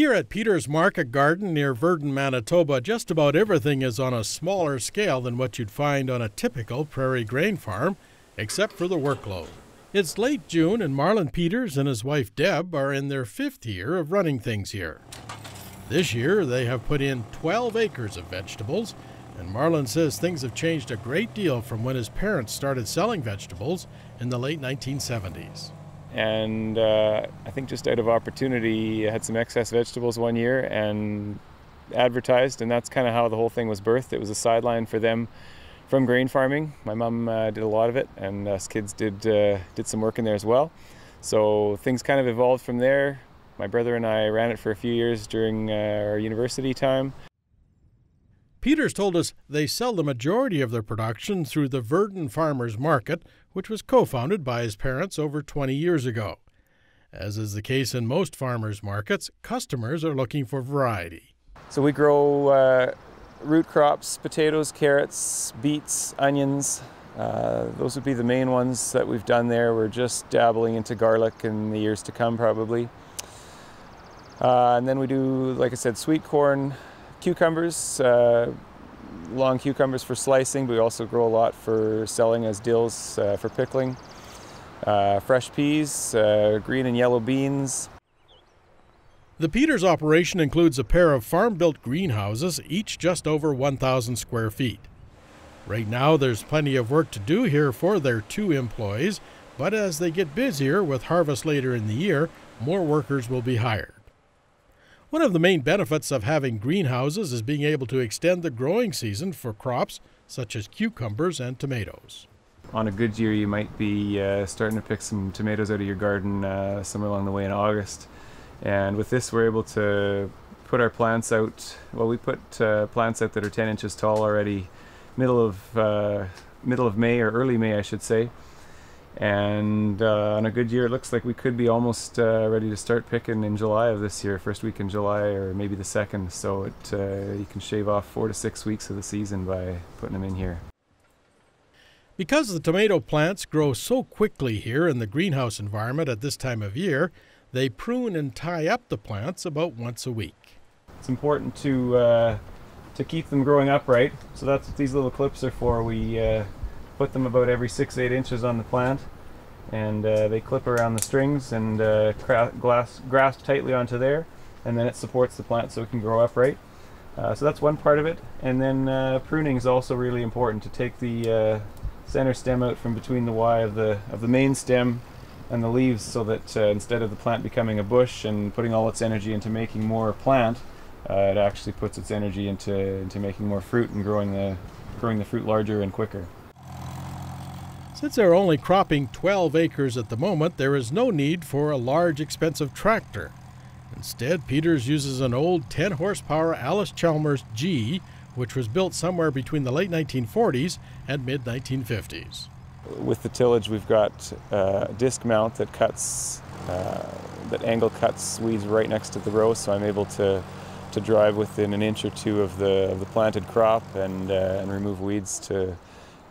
Here at Peter's Market Garden near Virden, Manitoba, just about everything is on a smaller scale than what you'd find on a typical prairie grain farm, except for the workload. It's late June, and Marlin Peters and his wife Deb are in their fifth year of running things here. This year, they have put in 12 acres of vegetables, and Marlin says things have changed a great deal from when his parents started selling vegetables in the late 1970s. And uh, I think just out of opportunity, I had some excess vegetables one year and advertised, and that's kind of how the whole thing was birthed. It was a sideline for them from grain farming. My mom uh, did a lot of it, and us kids did uh, did some work in there as well. So things kind of evolved from there. My brother and I ran it for a few years during uh, our university time. Peters told us they sell the majority of their production through the Virden Farmers Market, which was co founded by his parents over 20 years ago. As is the case in most farmers markets, customers are looking for variety. So we grow uh, root crops, potatoes, carrots, beets, onions. Uh, those would be the main ones that we've done there. We're just dabbling into garlic in the years to come, probably. Uh, and then we do, like I said, sweet corn, cucumbers, uh, long cucumbers for slicing, but we also grow a lot for selling as dills uh, for pickling. Uh, fresh peas, uh, green and yellow beans, the Peters operation includes a pair of farm built greenhouses, each just over 1,000 square feet. Right now, there's plenty of work to do here for their two employees, but as they get busier with harvest later in the year, more workers will be hired. One of the main benefits of having greenhouses is being able to extend the growing season for crops such as cucumbers and tomatoes. On a good year, you might be uh, starting to pick some tomatoes out of your garden uh, somewhere along the way in August. And with this, we're able to put our plants out. Well, we put uh, plants out that are 10 inches tall already, middle of uh, middle of May or early May, I should say. And uh, on a good year, it looks like we could be almost uh, ready to start picking in July of this year, first week in July or maybe the second. So it uh, you can shave off four to six weeks of the season by putting them in here. Because the tomato plants grow so quickly here in the greenhouse environment at this time of year, they prune and tie up the plants about once a week. It's important to uh, to keep them growing upright, so that's what these little clips are for. We uh, put them about every six eight inches on the plant, and uh, they clip around the strings and uh, glass, grasp tightly onto there, and then it supports the plant so it can grow upright. Uh, so that's one part of it, and then uh, pruning is also really important to take the center stem out from between the Y of the of the main stem and the leaves so that uh, instead of the plant becoming a bush and putting all its energy into making more plant, uh, it actually puts its energy into, into making more fruit and growing the, growing the fruit larger and quicker. Since they're only cropping 12 acres at the moment, there is no need for a large expensive tractor. Instead, Peters uses an old 10 horsepower Allis-Chalmers G, which was built somewhere between the late 1940s and mid 1950s. With the tillage, we've got uh, a disc mount that cuts, uh, that angle cuts weeds right next to the row, so I'm able to to drive within an inch or two of the of the planted crop and uh, and remove weeds to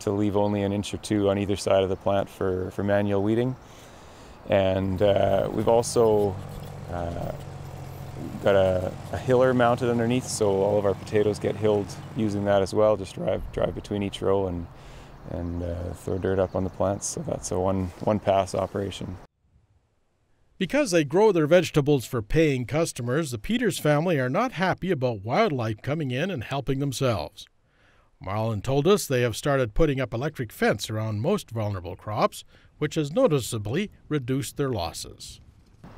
to leave only an inch or two on either side of the plant for for manual weeding. And uh, we've also uh, got a, a, hiller mounted underneath, so all of our potatoes get hilled using that as well. Just drive drive between each row and and uh, throw dirt up on the plants. So that's a one, one pass operation. Because they grow their vegetables for paying customers, the Peters family are not happy about wildlife coming in and helping themselves. Marlin told us they have started putting up electric fence around most vulnerable crops, which has noticeably reduced their losses.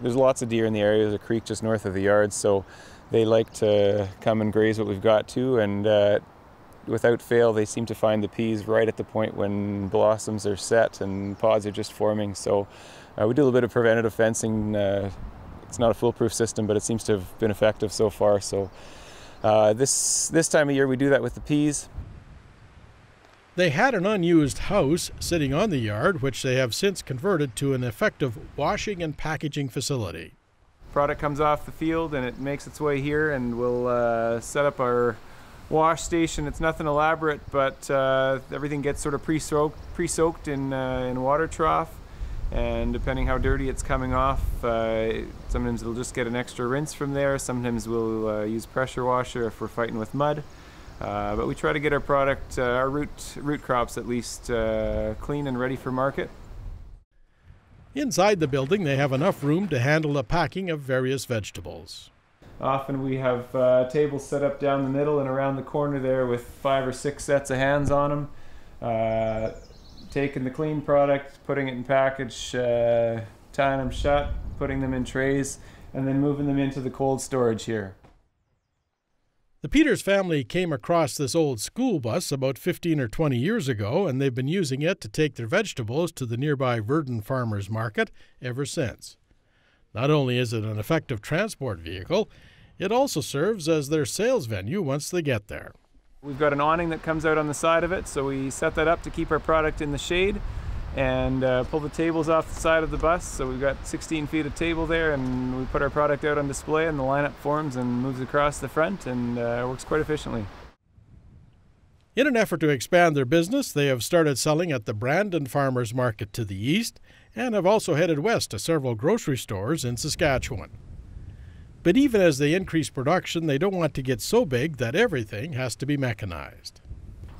There's lots of deer in the area. There's a creek just north of the yard, so they like to come and graze what we've got too. And uh, without fail, they seem to find the peas right at the point when blossoms are set and pods are just forming. So uh, we do a little bit of preventative fencing. Uh, it's not a foolproof system, but it seems to have been effective so far. So uh, this this time of year, we do that with the peas. They had an unused house sitting on the yard, which they have since converted to an effective washing and packaging facility. Product comes off the field and it makes its way here, and we'll uh, set up our wash station. It's nothing elaborate, but uh, everything gets sort of pre-soaked, pre-soaked in, uh, in water trough. and depending how dirty it's coming off, uh, sometimes it'll just get an extra rinse from there. Sometimes we'll uh, use pressure washer if we're fighting with mud. Uh, but we try to get our product, uh, our root root crops at least, uh, clean and ready for market. Inside the building, they have enough room to handle the packing of various vegetables. Often we have uh, tables set up down the middle and around the corner there with five or six sets of hands on them. Uh, taking the clean product, putting it in package, uh, tying them shut, putting them in trays, and then moving them into the cold storage here. The Peters family came across this old school bus about 15 or 20 years ago, and they've been using it to take their vegetables to the nearby Virden Farmers Market ever since. Not only is it an effective transport vehicle, it also serves as their sales venue once they get there. We've got an awning that comes out on the side of it, so we set that up to keep our product in the shade and uh, pull the tables off the side of the bus. So we've got 16 feet of table there, and we put our product out on display, and the lineup forms and moves across the front, and uh, works quite efficiently. In an effort to expand their business, they have started selling at the Brandon Farmers Market to the east and have also headed west to several grocery stores in Saskatchewan. But even as they increase production, they don't want to get so big that everything has to be mechanized.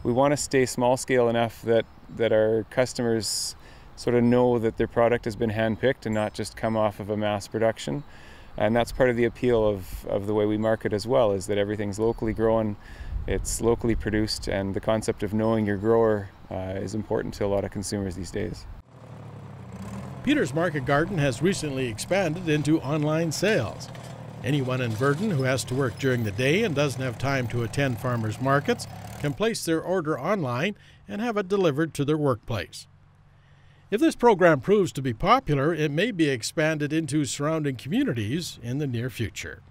We want to stay small scale enough that that our customers sort of know that their product has been handpicked and not just come off of a mass production. And that's part of the appeal of, of the way we market as well, is that everything's locally grown, it's locally produced, and the concept of knowing your grower uh, is important to a lot of consumers these days. Peters Market Garden has recently expanded into online sales. Anyone in Virden who has to work during the day and doesn't have time to attend farmers markets can place their order online and have it delivered to their workplace. If this program proves to be popular, it may be expanded into surrounding communities in the near future.